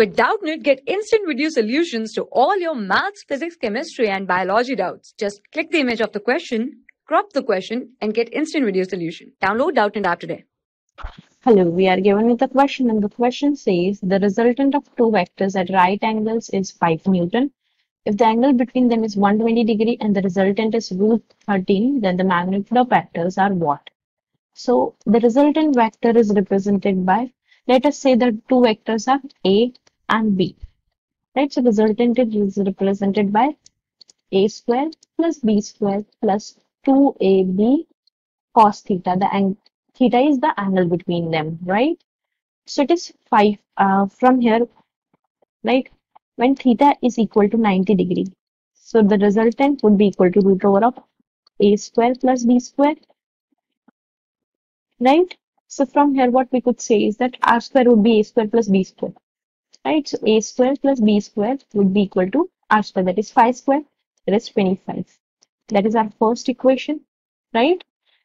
With Doubtnut, get instant video solutions to all your maths, physics, chemistry, and biology doubts. Just click the image of the question, crop the question, and get instant video solution. Download Doubtnut app today. Hello, we are given with a question and the question says the resultant of two vectors at right angles is 5 Newton. If the angle between them is 120 degree and the resultant is root 13, then the magnitude of vectors are what? So the resultant vector is represented by let us say that two vectors are A and B. Right, so resultant is represented by A square plus B square plus 2AB cos theta. The angle theta is the angle between them, right? So it is 5 uh, from here, right? When theta is equal to 90 degree. So the resultant would be equal to root over of a square plus b square, right? So from here, what we could say is that r square would be a square plus b square, right? So a square plus b square would be equal to r square, that is 5 square, that is 25. That is our first equation, right?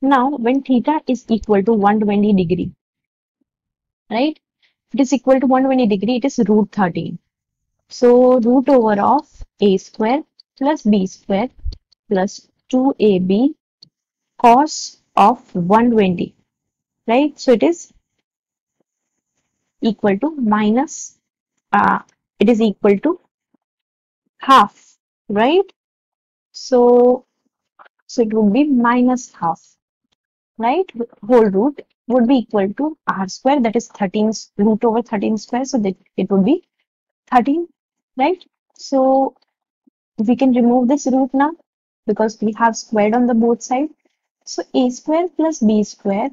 Now, when theta is equal to 120 degree, right? If it is equal to 120 degree, it is root 13. So, root over of a square plus b square plus 2ab cos of 120 right? So it is equal to minus, uh, it is equal to half, right? So, so it would be minus half, right? Whole root would be equal to r square, that is 13 root over 13 square, so that it would be 13, right? So we can remove this root now because we have squared on the both sides. So a square plus b square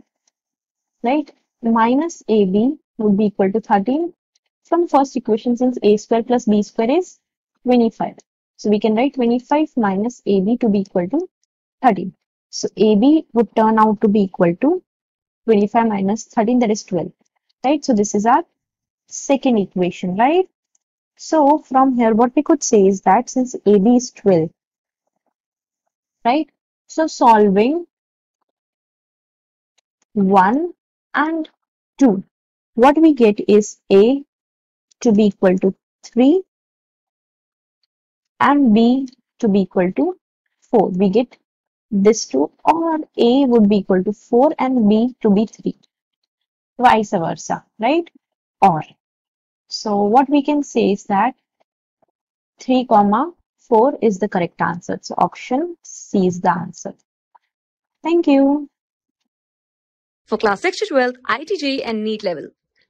right? Minus AB would be equal to 13. From first equation, since a square plus b square is 25. So we can write 25 minus AB to be equal to 13. So AB would turn out to be equal to 25 minus 13, that is 12. Right? So this is our second equation, right? So from here, what we could say is that since AB is 12, right? So solving 1 and 2. What we get is A to be equal to 3 and B to be equal to 4. We get this 2 or A would be equal to 4 and B to be 3. Vice versa, right? Or. So what we can say is that 3 comma 4 is the correct answer. So option C is the answer. Thank you for class 6 to 12, IIT JEE and NEET level.